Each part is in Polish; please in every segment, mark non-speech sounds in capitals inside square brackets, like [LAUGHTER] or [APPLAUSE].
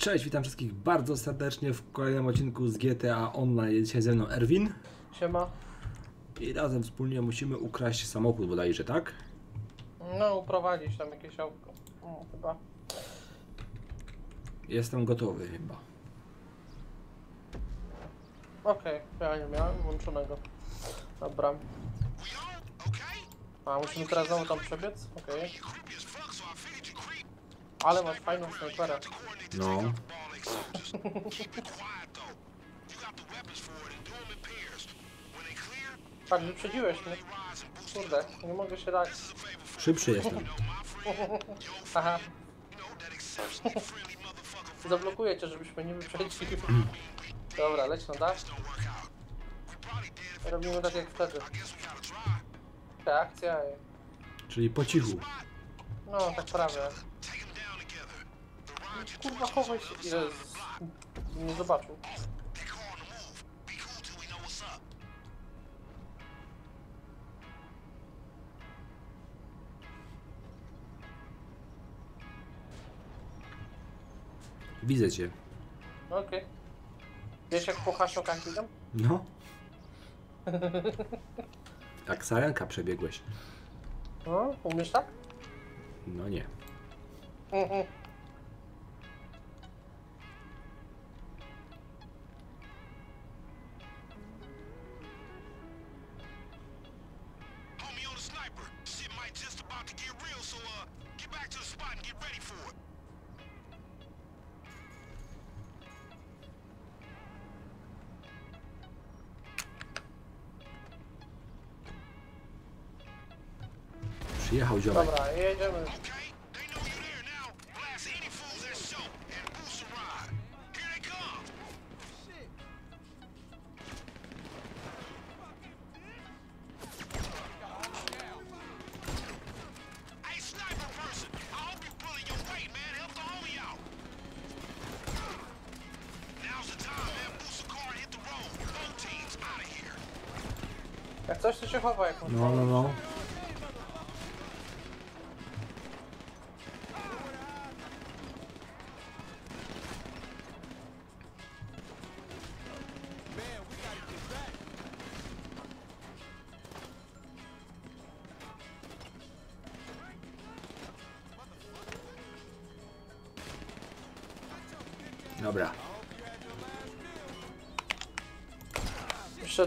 Cześć, witam wszystkich bardzo serdecznie w kolejnym odcinku z GTA Online. Jest dzisiaj ze mną Erwin Siema. i razem wspólnie musimy ukraść samochód bodajże, tak? No, uprowadzić tam jakieś autko. No, chyba. Jestem gotowy chyba. Okej, ja nie miałem włączonego. Dobra. A, musimy teraz znowu tam przebiec? Okej. Ale masz fajną snajperę. No. Tak, wyprzedziłeś mnie. Kurde, nie mogę się dać. Szybszy jestem. [LAUGHS] Aha. Zablokuję cię, żebyś mnie nie wyprzedził. Dobra, leć na dach. Robimy tak jak wtedy. Ta akcja i... Czyli po cichu. No, tak prawie. Kurwa, chowaj się. Jezus. Nie zobaczył. Widzę cię. Okej. Wiesz jak po Hasio Kankidem? No. Jak [LAUGHS] sarenka przebiegłeś. No, umiesz tak? No nie. Mhm. Homie of here. Jak coś, to się chowa jak No, no, no.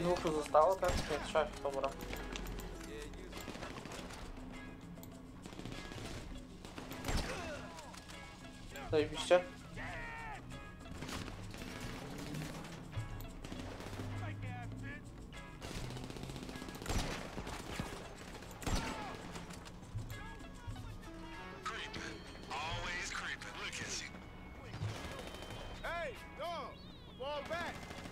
Dwóch tu zostało, tak? Nie, trzech, dobra. Zajebiście. Creeping. Always creeping. Look at you. Hey, dog, fall back.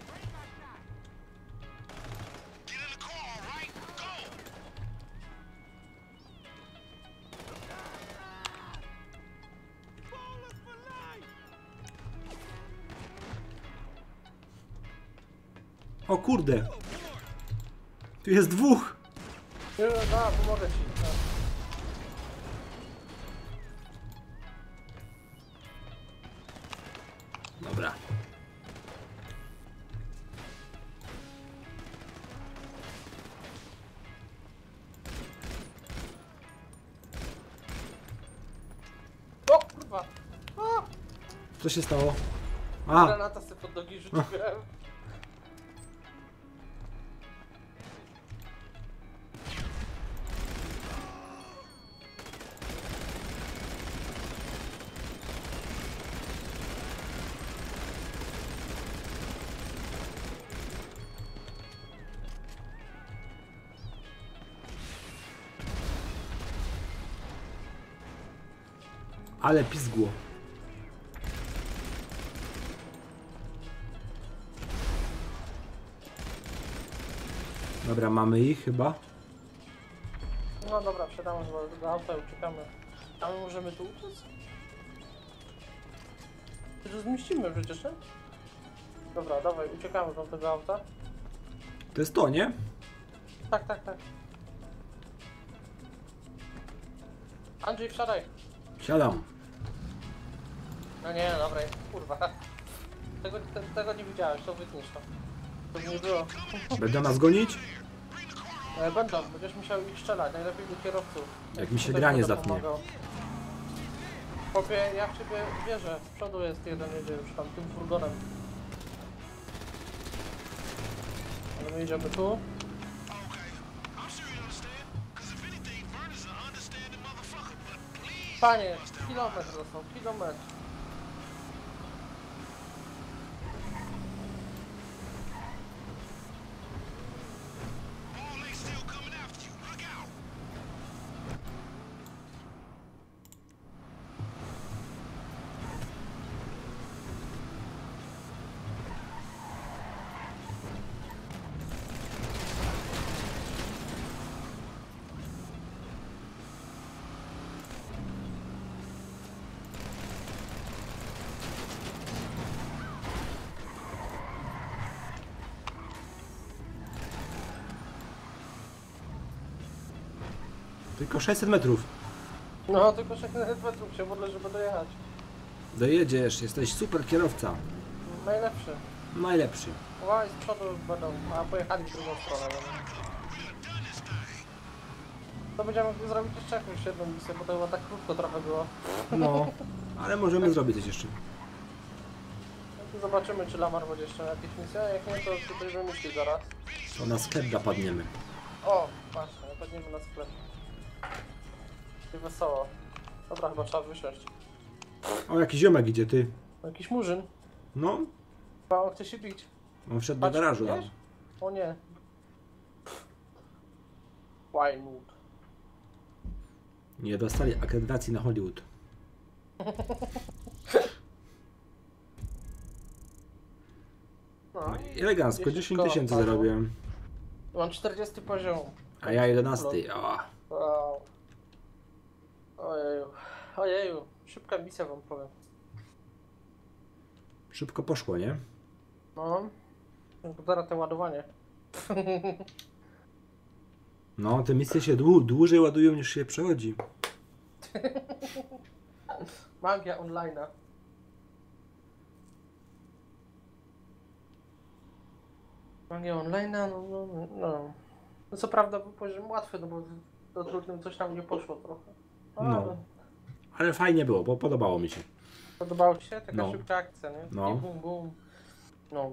O kurde. Tu jest dwóch. Nie, da, pomogę ci. Dobra. O kurwa! A, Co się stało? A, granata sobie pod nogi rzuciłem. Ale pizgło. Dobra, mamy ich chyba. No dobra, wsiadamy chyba do auta i uciekamy. A my możemy tu uciec? Czy zmieścimy przecież, nie? Dobra, dawaj, uciekamy do tego auta. To jest to, nie? Tak, tak, tak. Andrzej, wsiadaj. Siadam. No nie, dobra, kurwa. Tego, te, tego nie widziałeś, to wytniesz to. To nie było. Będą nas gonić? E, Będą, będziesz musiał ich strzelać, najlepiej do kierowców. Jak mi się Ktoś gra nie będę zapnie. pomagał. Chłopie, ja w ciebie wierzę. Z przodu jest jeden, jedzie już tam tym furgonem. Ale my idziemy tu. Panie, kilometr został, kilometr. Tylko 600 metrów. No, tylko 6 metrów się modlę, żeby dojechać. Dojedziesz, jesteś super kierowca. Najlepszy. Najlepszy. Łaj, z przodu będą, a pojechali w drugą stronę. No. To będziemy zrobić jeszcze jakąś jedną misję, bo to chyba tak krótko trochę było. No, [LAUGHS] ale możemy zrobić coś jeszcze. Zobaczymy, czy Lamar będzie jeszcze na jakieś misje, jak nie, to tutaj wymyśli zaraz. To na sklep zapadniemy. O, właśnie, padniemy na sklep. I wesoło. Dobra, chyba trzeba wysiąść. O, jakiś ziomek idzie, ty. Jakiś murzyn. No, Chyba on chce się bić. on wszedł do Patrz, garażu tam. O nie. Winewood. Nie dostali akredytacji na Hollywood. [LAUGHS] No, i Elegancko, jeszcze 10 koło tysięcy zarobiłem. Mam 40 poziom. A ja 11. O, Wow. Ojeju. Ojeju. Szybka misja wam powiem. szybko poszło, nie? No. Zaraz to ładowanie. No, te misje się dłu dłużej ładują niż się przechodzi. Magia online'a. Magia online'a, no, no, no. No co prawda był poziom łatwy, no bo do trudnym coś tam nie poszło trochę. No, No. ale fajnie było, bo podobało mi się. Podobało Ci się? Taka No. szybka akcja, nie? No. I bum, bum. No.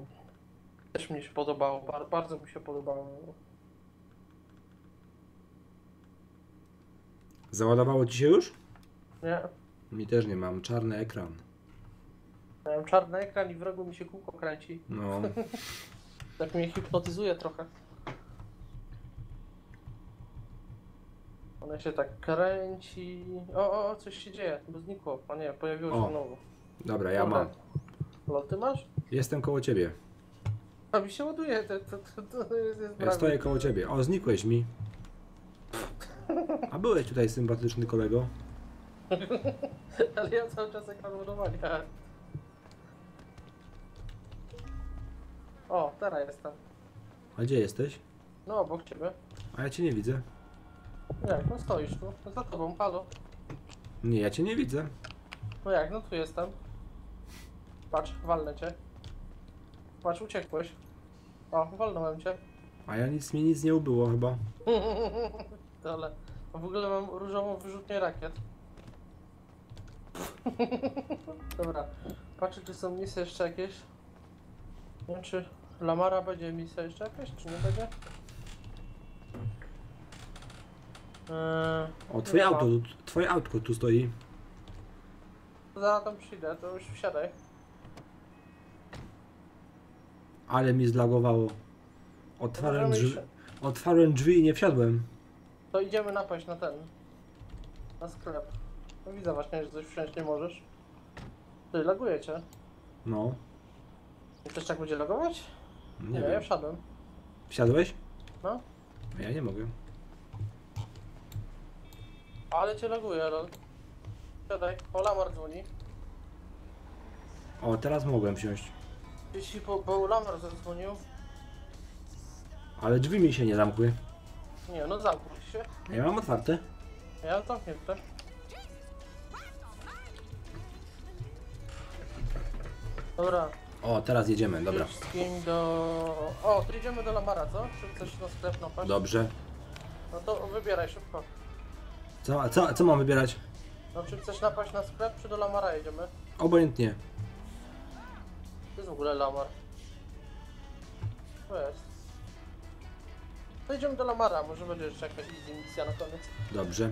Też mi się podobało, bar bardzo mi się podobało. Załadowało ci się już? Nie? Mi też nie mam, czarny ekran. Miałem czarny ekran i w rogu mi się kółko kręci. No, [LAUGHS] Tak mnie hipnotyzuje trochę. Ona się tak kręci. O, o, o, coś się dzieje, bo znikło. O nie, pojawiło się O. znowu. dobra, ja Dobra. mam. Loty masz? Jestem koło ciebie. A mi się ładuje, to, to, to, to jest, Ja stoję koło ciebie. O, znikłeś mi. A byłeś tutaj sympatyczny kolego. [LAUGHS] Ale ja cały czas ekran ładowania. O, teraz jestem. A gdzie jesteś? No, obok ciebie. A ja cię nie widzę. Jak? No stoisz tu. No za tobą, halo. Nie, ja cię nie widzę. No jak? No tu jestem. Patrz, walnę cię. Patrz, uciekłeś. O, walnąłem cię. A ja nic mi nic nie ubyło chyba. [LAUGHS] Ale w ogóle mam różową wyrzutnię rakiet. [LAUGHS] Dobra, patrzę czy są misje jeszcze jakieś. Nie wiem czy Lamara będzie misja jeszcze jakaś, czy nie będzie? Eee, O, twoje Nie auto, tu- twoje autko tu stoi. zaraz tam przyjdę, to już wsiadaj. Ale mi zlagowało. Otwarłem drzwi, otwarłem drzwi i nie wsiadłem. To idziemy napaść na ten. Na sklep. No widzę właśnie, że coś wsiąść nie możesz. Ty, laguje cię. No, I też tak będzie lagować? nie ja wiem. wsiadłem. Wsiadłeś? No. Ja nie mogę. Ale cię laguje, lol. Siadaj. O, Lamar dzwoni. O, teraz mogłem wsiąść. Jeśli po, bo Lamar zadzwonił. Ale drzwi mi się nie zamkły. Nie, no zamknij się. Ja mam otwarte. Ja zamknięte. Dobra. O, teraz jedziemy, dobra. Wszystkim do... O, to idziemy do Lamara, co? Czy chcesz na sklep napaść? Dobrze. No to wybieraj szybko. Co, co, co mam wybierać? No czy chcesz napaść na sklep, czy do Lamara jedziemy? Obojętnie. To jest w ogóle Lamar. To jest. To idziemy do Lamara, może będzie jeszcze jakaś easy misja na koniec. Dobrze.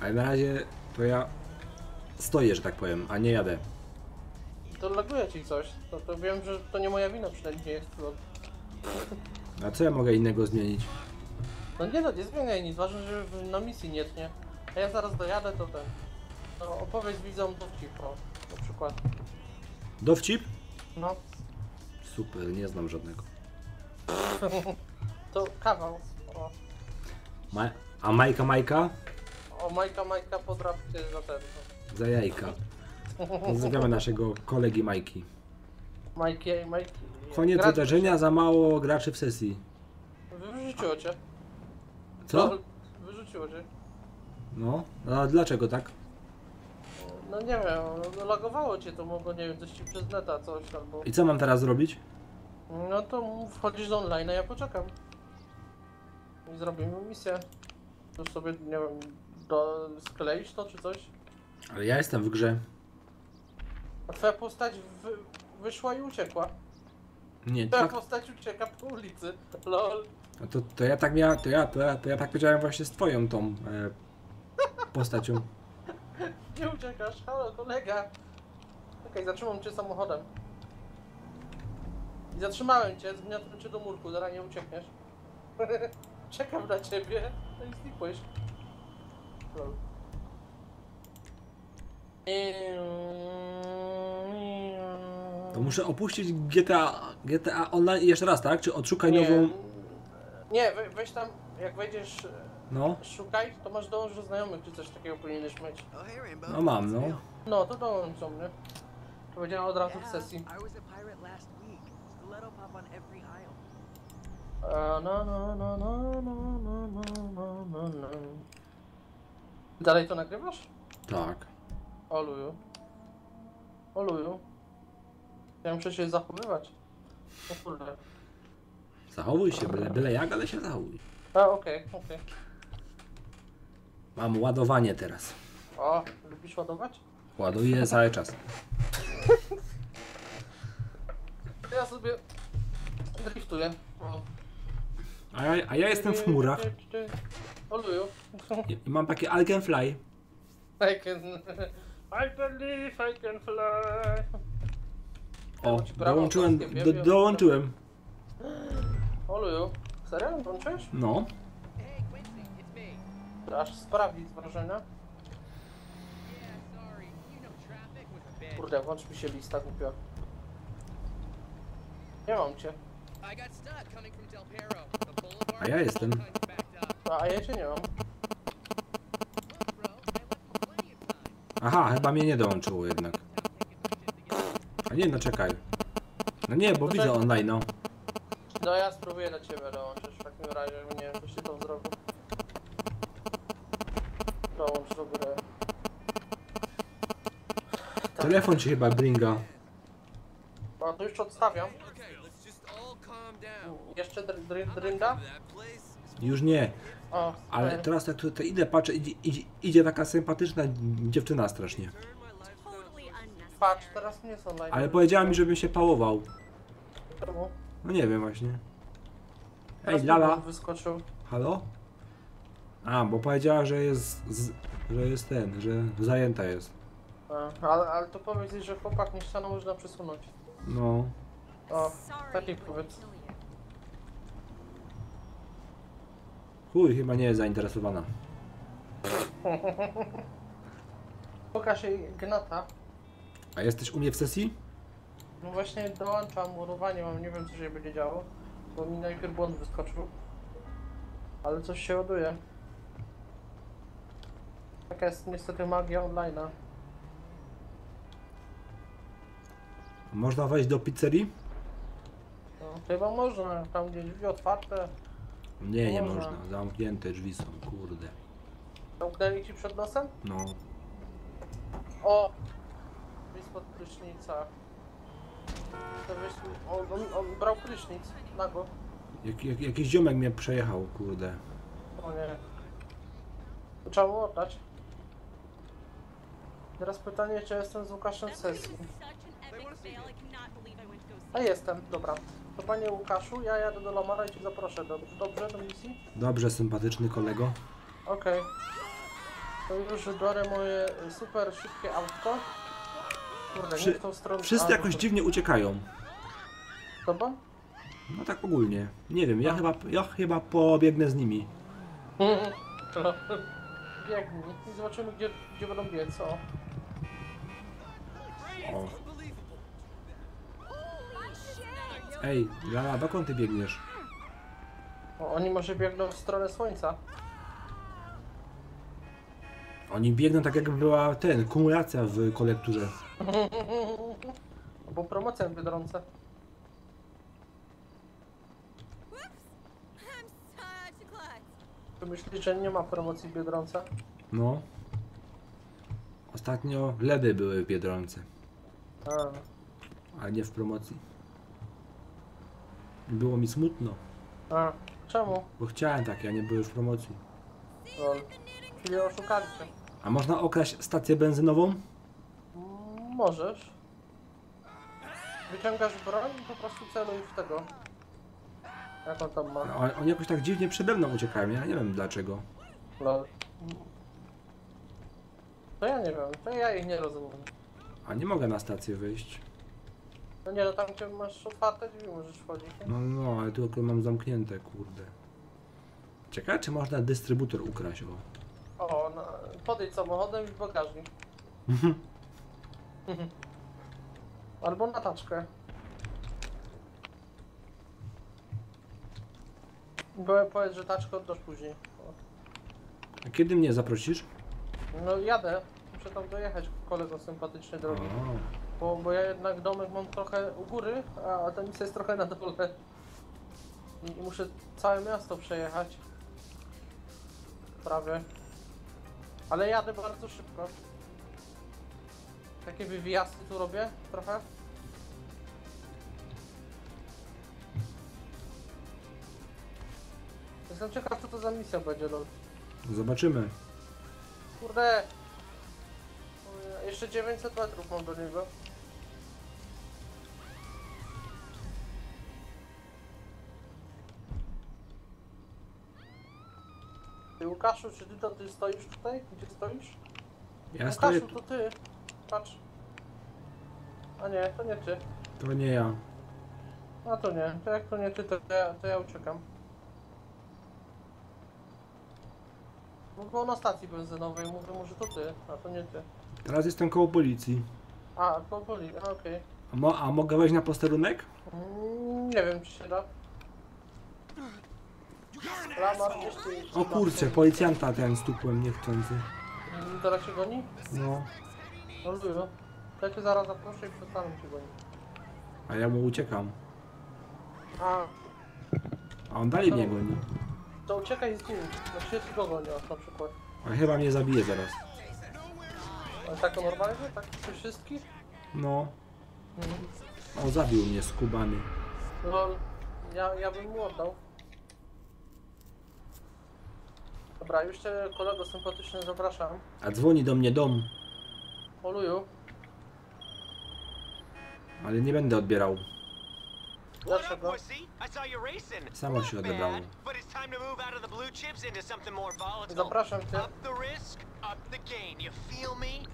Ale na razie to ja stoję, że tak powiem, a nie jadę. To laguje ci coś. To, to wiem, że to nie moja wina przynajmniej nie jest. No, A co ja mogę innego zmienić? No nie no, nie zmieniaj nic, ważne, że na misji nie tnie. A ja zaraz dojadę, to ten... No opowiedz widzom dowcip, o, na przykład. Dowcip? No, Super, nie znam żadnego. [LAUGHS] to kawał. O, Ma a Majka Majka? o Majka Majka podrapcie za ten. Za jajka. Pozdrawiamy naszego kolegi Majki. Majki, Majki. Koniec uderzenia, za mało graczy w sesji. Wyrzuciło cię. Co? No, Wyrzuciło cię. No, a dlaczego tak? No nie wiem, no, lagowało cię to mogło, nie wiem, coś ci przez neta coś albo... I co mam teraz zrobić? No to wchodzisz do online, a ja poczekam. I zrobimy misję. To sobie, nie wiem, do... skleisz to czy coś? Ale ja jestem w grze. A twoja postać wy... wyszła i uciekła. Nie, Twoja tak. postać ucieka po ulicy. Lol. No to, to ja tak miałem, to ja, to ja, to ja tak powiedziałem właśnie z twoją tą e, postacią. Nie uciekasz, halo kolega. Okej, zatrzymam cię samochodem. I zatrzymałem cię, zgniotłem cię do murku, zaraz nie uciekniesz. [LAUGHS] Czekam na ciebie, no i znikłeś. To muszę opuścić GTA, GTA Online jeszcze raz, tak? Czy odszukaj nie, nową... nie, we, weź tam, jak wejdziesz, e, No, szukaj, to masz dołącz do znajomych, czy coś takiego powinieneś mieć. Oh, hey, Rainbow. no mam, no. No, to dołącz do mnie. Powiedziałem od razu w sesji. I was a pirate last week. Stiletto pop on every aisle. A, no, no, no, no, no, no, no, no, no, no. Dalej to nagrywasz? Tak. Oluju. Oluju. Ja muszę się zachowywać. O kurde. Zachowuj się, byle, byle jak, ale się zachowuj. A, okej, okej. Mam ładowanie teraz. O, lubisz ładować? Ładuję cały czas. [LAUGHS] Ja sobie driftuję. O. A ja, a ja jestem w chmurach Oluju. i i mam takie Algenfly. I can... I believe [LAUGHS] I can fly. O, brawo, dołączyłem, polskie do, dołączyłem. Oluju, serio? Włączyłeś? No. Aż sprawdzić z wrażenia. Kurde, włącz mi się lista głupio. Nie mam cię. A ja jestem. A, a ja cię nie mam. Aha, chyba mnie nie dołączyło jednak. A nie, no czekaj. No nie, bo widzę online, no. No ja spróbuję do ciebie dołączyć w takim razie, bo nie się to zrobił. Dołącz do gry. Telefon ci chyba bringa. No to już odstawiam. Jeszcze dr dr is Już nie. O, Ale teraz jak tutaj idę, patrzę, idzie, idzie, idzie taka sympatyczna dziewczyna strasznie. patrz, teraz nie są online. Ale powiedziała mi, żebym się pałował. Czemu? No nie wiem właśnie. Teraz Ej, mi Lala. wyskoczył. Halo? A, bo powiedziała, że jest, z, że jest ten, że zajęta jest. A, ale, ale to powiedz jej, że chłopak nie ścianą można przesunąć. No. O, but powiedz. Chuj, chyba nie jest zainteresowana. [LAUGHS] Pokaż jej gnata. A jesteś u mnie w sesji? No właśnie dołączam ładowanie, mam nie wiem co się będzie działo. Bo mi najpierw błąd wyskoczył. Ale coś się ładuje. Taka jest niestety magia online'a. Można wejść do pizzerii? No, chyba można, tam gdzie drzwi otwarte. Nie, nie Można. można. Zamknięte drzwi są, kurde. Zamknęli ci przed nosem? No. O! wyjść spod prysznica. To on, on, on brał prysznic, nago. Jak, jak, jakiś ziomek mnie przejechał, kurde. O nie. Trzeba mu oddać. Teraz pytanie, czy jestem z Łukaszem w sesji. A jestem, dobra. To panie Łukaszu, ja jadę do Lamara i cię zaproszę. Dobrze, dobrze do misji? Dobrze, sympatyczny kolego. Okej. To już biorę moje super szybkie autko. Kurde, Wszy- nie w tą stronę. Wszyscy jakoś dziwnie uciekają. Dobra? No tak ogólnie. Nie wiem, ja chyba, ja chyba pobiegnę z nimi. [LAUGHS] Biegnij i zobaczymy gdzie, gdzie będą biec, o. O. Ej, Lala, dokąd ty biegniesz? o. Oni może biegną w stronę słońca. Oni biegną tak jakby była ten, kumulacja w kolekturze. Bo promocja w Biedronce. Ty myślisz, że nie ma promocji w Biedronce? No. Ostatnio ledy były w Biedronce, A, ale nie w promocji. Było mi smutno, a. Czemu? bo chciałem takie, a nie były w promocji. Lol. Czyli oszukali cię. A można okraść stację benzynową? Możesz. Wyciągasz broń i po prostu celuj w tego. Jak on tam ma? O- Oni jakoś tak dziwnie przede mną uciekają, ja nie wiem dlaczego. Lol. To ja nie wiem, to ja ich nie rozumiem. A nie mogę na stację wyjść. No nie, no tam gdzie masz otwarte drzwi możesz wchodzić. nie? No, no, ale tu mam zamknięte, kurde. Ciekawe, czy można dystrybutor ukraść, o. O, no, podejdź samochodem i w bagażnik. [LAUGHS] Albo na taczkę. Byłem powiedz, że taczkę oddasz później. O. A kiedy mnie zaprosisz? No jadę. Muszę tam dojechać kolego sympatycznej O, drogi. Bo, bo ja jednak domek mam trochę u góry, a, ta misja jest trochę na dole. I muszę całe miasto przejechać. Prawie. Ale jadę bardzo szybko. Takie wywiasty tu robię trochę. Jestem ciekaw co to za misja będzie, lol. zobaczymy. Kurde! Jeszcze 900 metrów mam do niego. Ty Łukaszu, czy ty to ty stoisz tutaj? Gdzie stoisz? Ja stoję, Łukaszu, to ty. Patrz. A nie, to nie ty. to nie ja. A to nie, to jak to nie ty, to ja, to ja uciekam. No Było na stacji benzynowej, mówię może to ty, a to nie ty. Teraz jestem koło policji. A, boli, a okej. A, mo a mogę wejść na posterunek? Mm, Nie wiem czy się da. O kurczę, policjanta ten stukłem niechcący. Teraz się goni? No, No. To ja cię zaraz zaproszę i przestaną cię gonić. a ja mu uciekam. A, A on dalej mnie goni. to uciekaj z nim. No się ci go goni, o, na przykład. A chyba mnie zabije zaraz. Ale tak to normalnie? Tak przy wszystkich? No, Mhm. on zabił mnie skubany. Lol, ja, ja bym mu oddał. Dobra, już cię kolego sympatycznie zapraszam. A dzwoni do mnie dom, Poluju. ale nie będę odbierał. Dlaczego? Samo się odebrało. Zapraszam cię. Up the risk, up the gain. You feel me?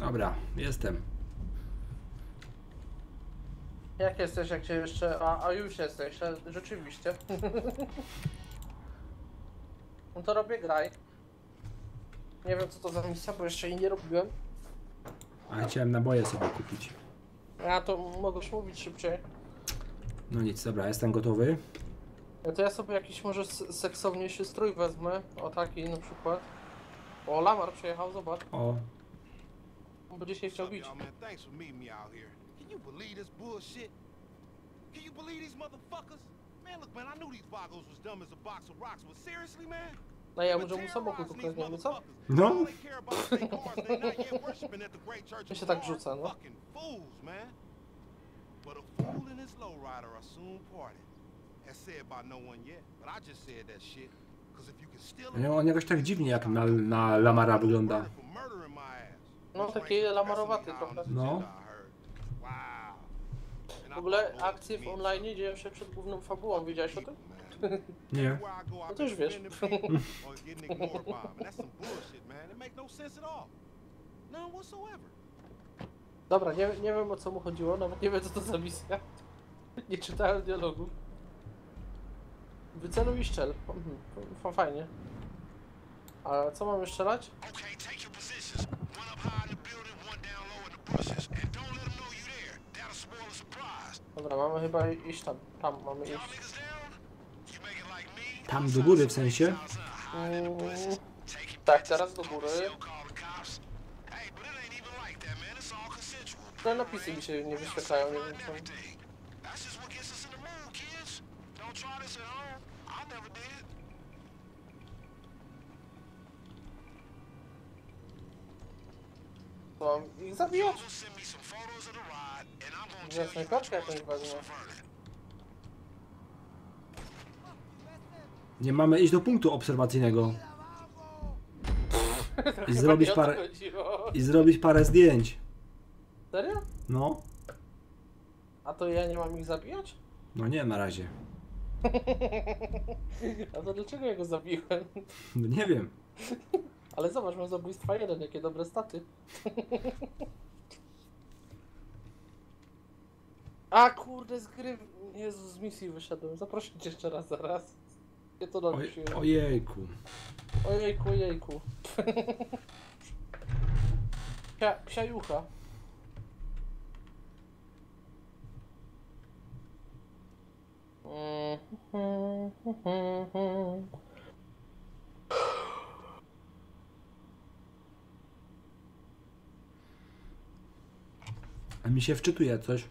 Dobra, jestem. Jak jesteś, jak cię jeszcze... A, a już jesteś, e, rzeczywiście. [LAUGHS] no to robię graj. Nie wiem co to za misja, bo jeszcze jej nie robiłem. A ja chciałem naboje sobie kupić. A to mogłeś mówić szybciej. No nic, dobra, jestem gotowy. No to ja sobie jakiś może seksowniejszy strój wezmę. O taki na przykład. O, Lamar przyjechał, zobacz. O, On będzie się chciał bić. You believe this bullshit? Can you believe these motherfuckers? Man, look, man, I knew these boggles was dumb as a box of rocks, but seriously, man? No ja może mu samochód ukradniemy, co? No. Ja się tak God. rzucę, no. But a fool and his lowrider are soon parted. As said by no one yet, but I just said that shit. Cause if you can steal Nie, On jakoś tak dziwnie jak na, na Lamara wygląda. No, Just taki like lamarowaty trochę. No. the agenda, I heard. Wow. And I W ogóle akcje w online dzieją się przed główną fabułą, widziałeś o tym? Nie. No to już been wiesz. offending people or getting ignored by 'em. And that's [LAUGHS] some bullshit, man. It make no sense at all. None whatsoever. Dobra, nie, nie wiem o co mu chodziło, nawet nie wiem co to za misja. Nie czytałem dialogu. Wyceluj i strzel. Mhm, fa- fajnie. A co mamy strzelać? Okay, Dobra, mamy chyba iść tam. Tam mamy iść. Tam do góry w sensie? Mm, tak, teraz do góry. Te napisy mi się nie wyświetlają, nie wiem czemu. Everything. That's just what gets us in the mood, kids. Don't try this at home. I never did. To mam ich zabijać? Just send me some photos of the ride, and I'm gonna Ja tell you snajperkę was wezmę. Nie mamy iść do punktu obserwacyjnego. I zrobić to parę, i zrobić parę zdjęć. Serio? No. A to ja nie mam ich zabijać? No nie na razie. [LAUGHS] A to dlaczego ja go zabiłem? No nie wiem. [LAUGHS] Ale zobacz, mam zabójstwa jeden, jakie dobre staty. A kurde, z gry... Jezu, z misji wyszedłem. Zaprosić jeszcze raz zaraz. Ja to Oj, nadusiłem. ojejku. Ojejku, ojejku. Psia, psia jucha. A mi się wczytuje coś.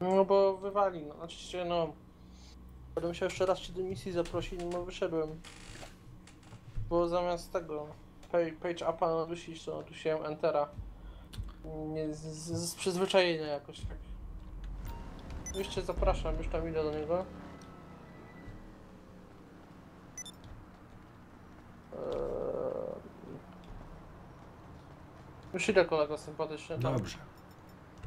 No bo wywali, no oczywiście no. Będę musiał jeszcze raz cię do misji zaprosić, no wyszedłem. Bo zamiast tego page, page upa nadusić, to nadusiłem entera. Nie, z, z, z przyzwyczajenia jakoś tak. Jeszcze zapraszam, już tam idę do niego. Eee... Już idę kolego sympatyczny. tam. Dobrze.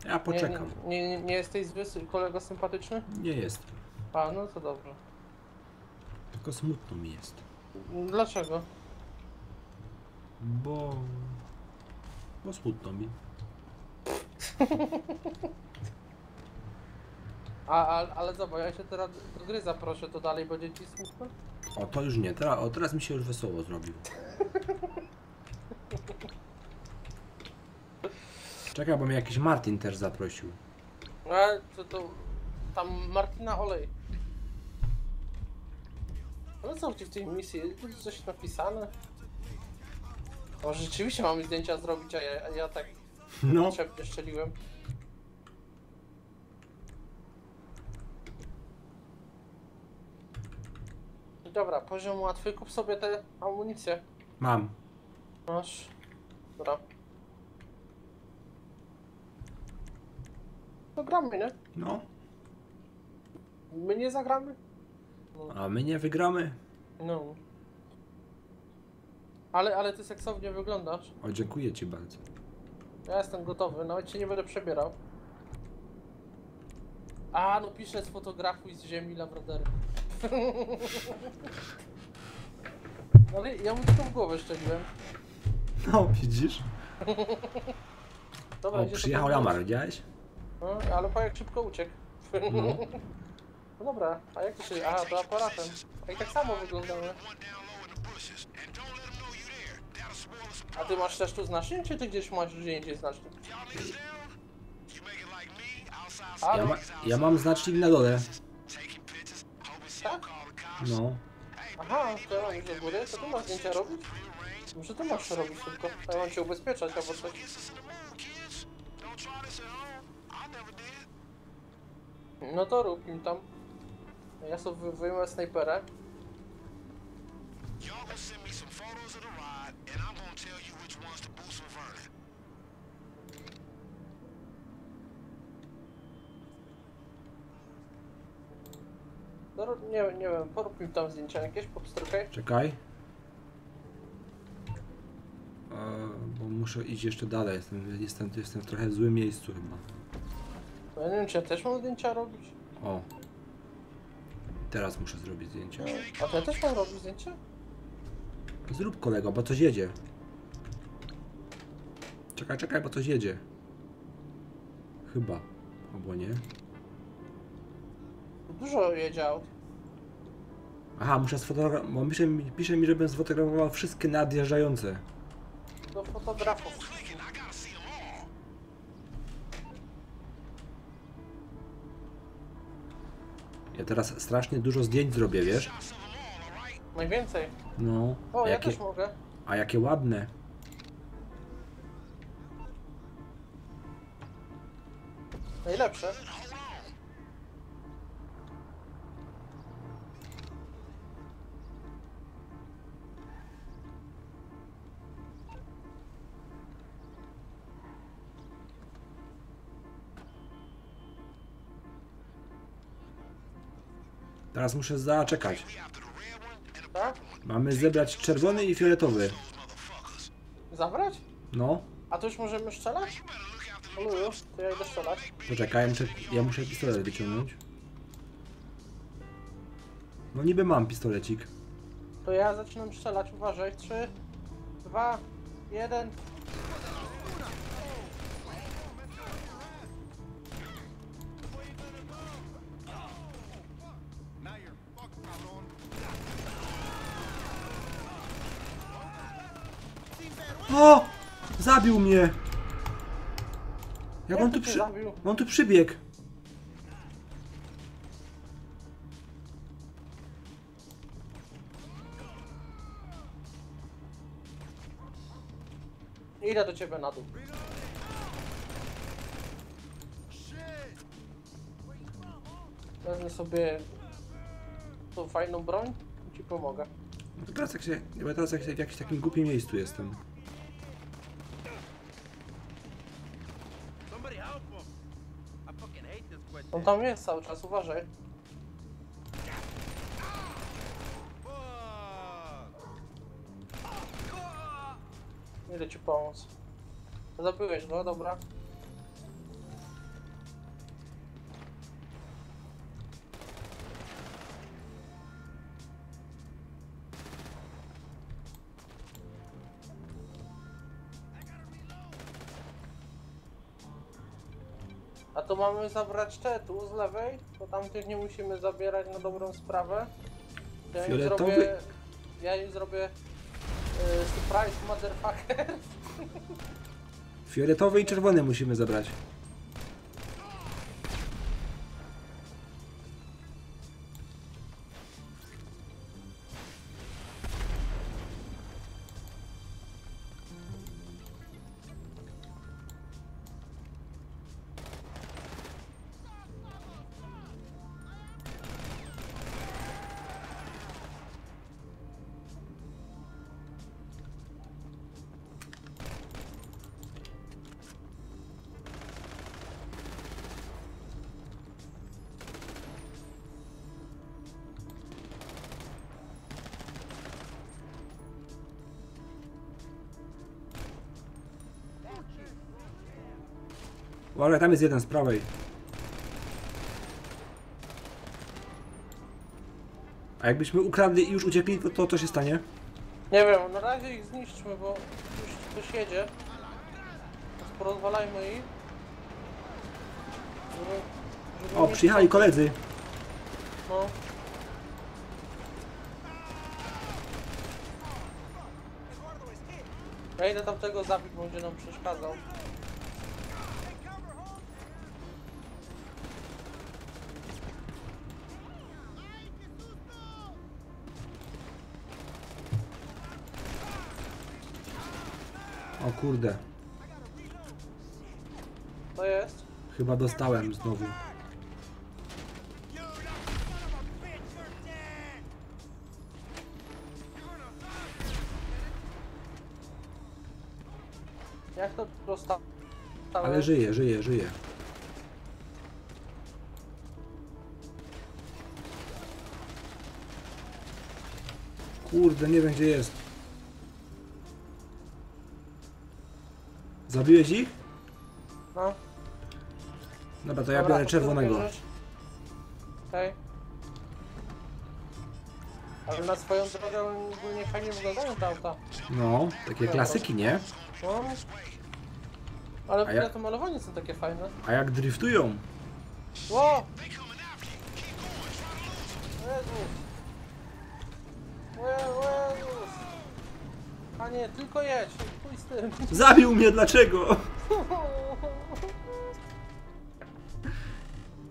Ja poczekam. nie, nie, nie jesteś zły, kolego sympatyczny? Nie jestem. A, no to dobrze. Tylko smutno mi jest. Dlaczego? Bo... Bo smutno mi. [LAUGHS] A, a, ale zobacz, ja się teraz do gry zaproszę, to dalej będzie ci smutno? O, to już nie. Teraz, o, teraz mi się już wesoło zrobiło. [LAUGHS] Czekaj, bo mnie jakiś Martin też zaprosił. A, to, to tam Martina Olej. Ale co ci w tej misji? Tu coś napisane? Może rzeczywiście mamy zdjęcia zrobić, a ja, a ja tak No. potrzebnie szczeliłem. Dobra, poziom łatwy, kup sobie tę amunicję. Mam. Masz. Dobra. To gramy, nie? No. My nie zagramy? A my nie wygramy? No. Ale, ale ty seksownie wyglądasz. O, dziękuję ci bardzo. Ja jestem gotowy, nawet się nie będę przebierał. A, no piszę z fotografuj z ziemi Labrador. [LAUGHS] Ale ja mu tylko w głowę szczeliłem. No, widzisz? [LAUGHS] Dobra, O, przyjechał. Lamar, widziałeś? No, ale po jak szybko uciekł. No. [LAUGHS] No dobra, a jak to się... Aha, to aparatem. A i tak samo surprise. A ty masz też tu znacznik, czy ty gdzieś masz gdzie indziej znacznik? Ja, ma, ja mam znacznik na dole. Tak? No. Aha, to ja mam iść do góry, to ty masz zdjęcia robić? Może ty masz robić tylko. Ja mam cię ubezpieczać albo coś. No to rób im tam. Ja sobie wy- wyjmę Vernon. No, nie, nie wiem, porób mi tam zdjęcia jakieś, popstrykaj. Czekaj. E, bo muszę iść jeszcze dalej. Jestem, jestem, jestem w trochę w złym miejscu chyba. Ja nie wiem, czy ja też mam zdjęcia robić. O. Teraz muszę zrobić zdjęcie. A to ja też mam robić zdjęcia? Zrób kolego, bo coś jedzie. Czekaj, czekaj, bo coś jedzie. Chyba. Albo nie. Dużo jedzie aut. Aha, muszę sfotografować. Pisze mi, pisze mi, żebym sfotografował wszystkie nadjeżdżające. Do fotografów. Teraz strasznie dużo zdjęć zrobię, wiesz? Najwięcej. No. O, A ja jakie, też mogę. a jakie ładne. Najlepsze. Teraz muszę zaczekać. The Tak? Mamy zebrać czerwony i fioletowy. Zabrać? No. A to już możemy strzelać? No już, to ja idę strzelać. Poczekaj, ja muszę, ja muszę pistolet wyciągnąć. No niby mam pistolecik. To ja zaczynam strzelać, uważaj. 3, 2, 1. O! Zabił mnie! Jak on tu przy... On tu przybiegł. Idę do ciebie na dół. Wezmę sobie tą fajną broń i ci pomogę. No to teraz jak się... Ja teraz jak się w jakimś takim głupim miejscu jestem. On tam jest cały czas, uważaj. Idę ci pomóc. Zabiłeś go, dobra. Mamy zabrać te tu z lewej, bo tamtych nie musimy zabierać na dobrą sprawę. Ja im Fioletowy? zrobię. Ja im zrobię. y, surprise motherfucker. Fioletowy i czerwony musimy zebrać. Uwaga, tam jest jeden z prawej. A jakbyśmy ukradli i już uciekli, to, to co się stanie? Nie wiem, na razie ich zniszczmy, bo już ktoś jedzie. Porozwalajmy ich. Żeby, żeby O, nie- przyjechali koledzy. No. Ja idę tamtego zabić, bo będzie nam przeszkadzał. O kurde. To jest? Chyba dostałem znowu. Jak to dostałem? Ale żyje, żyje, żyje. Kurde, nie wiem gdzie jest. Zabiłeś ich? No. Dobra, to ja Dobra, biorę to czerwonego. bierzesz. Okej. Ale na swoją drogę ogólnie fajnie wyglądają te auta. No, takie klasyki, nie? No. Ale w ogóle ja- to malowanie są takie fajne. A jak driftują? Ło! A nie, tylko jedź, chuj z tym. Zabił mnie, dlaczego?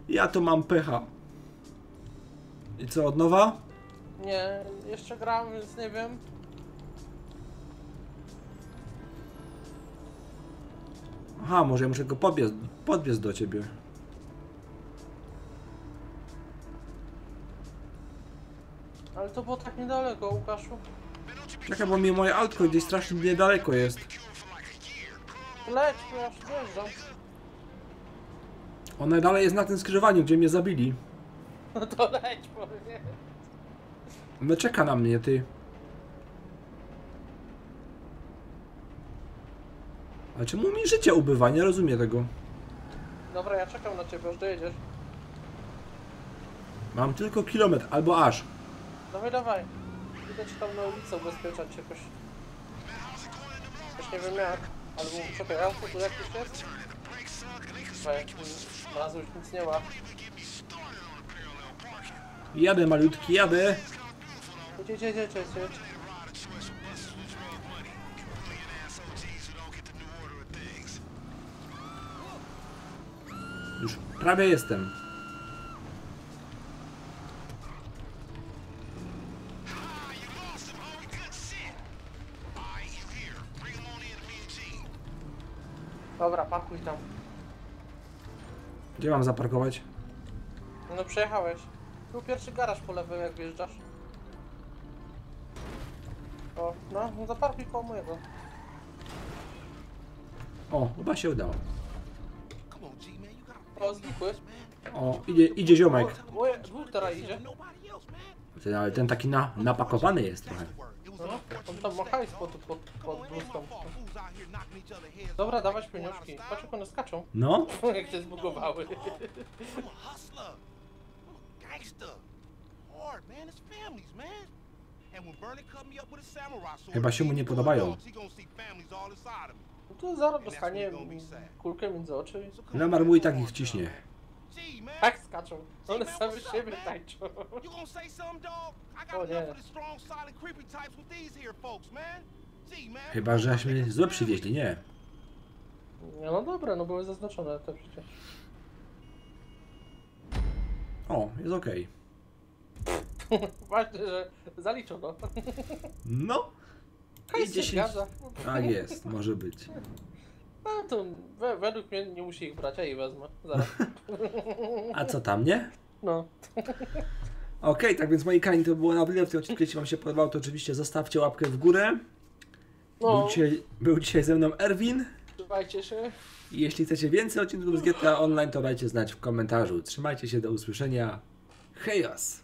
Ja to mam pecha. I co, od nowa? Nie, jeszcze gram, więc nie wiem. Aha, może ja muszę go podbiec, podbiec do ciebie. Ale to było tak niedaleko, Łukaszu. Czekaj, bo mi moje autko gdzieś strasznie niedaleko jest. Leć, bo ja. Ona dalej jest na tym skrzyżowaniu, gdzie mnie zabili. No to leć, bo nie. Ona czeka na mnie, ty. Ale czemu mi życie ubywa? Nie rozumiem tego. Dobra, ja czekam na ciebie, aż dojedziesz. Mam tylko kilometr, albo aż. Dawaj, dawaj. Ci tam na ulicę ubezpieczać się jakoś. Też nie wiem jak. Albo czekaj, auto tu jakieś jest? Na razie już nic nie ma. Jadę malutki, jadę. Jedź, jedź, jedź, jedź, jedź. Już prawie jestem. Pakuj tam. Gdzie mam zaparkować? No przejechałeś. Tu pierwszy garaż po lewej jak wjeżdżasz. O, no, no zaparkuj koło mojego. O, chyba się udało. O, znikły. O, idzie, idzie ziomek. Moje, dwóch teraz idzie. Ten, ale ten taki na, napakowany jest trochę. No, on tam ma hajs pod, pod, pod bluzką. Dobra, dawać pieniążki. Patrz jak one skaczą. No, [LAUGHS] Jak się zbugowały. Chyba się mu nie podobają. No to zaraz dostanie kulkę między oczy. Lamar mój come tak ich wciśnie. Tak skaczą. One same siebie tańczą. You gonna say something, dog? I got enough of the strong, silent, creepy types with these here folks, man. Chyba żeśmy złe przywieźli, nie. Nie, no dobra, no były zaznaczone te przecież. O, jest okej. [LAUGHS] Ważne, że zaliczono. No, się 10. zgadza. tak jest, może być. No to we, według mnie nie musi ich brać, ja ich wezmę. Zaraz. [LAUGHS] A co tam, nie? No. [LAUGHS] Okej, tak więc moi kani to było na tyle w tym odcinku. Jeśli wam się podobało, to oczywiście zostawcie łapkę w górę. Był No, dzisiaj, był dzisiaj ze mną Erwin. trzymajcie się. I jeśli chcecie więcej odcinków z GTA Online, to dajcie znać w komentarzu. Trzymajcie się, do usłyszenia. Hejos!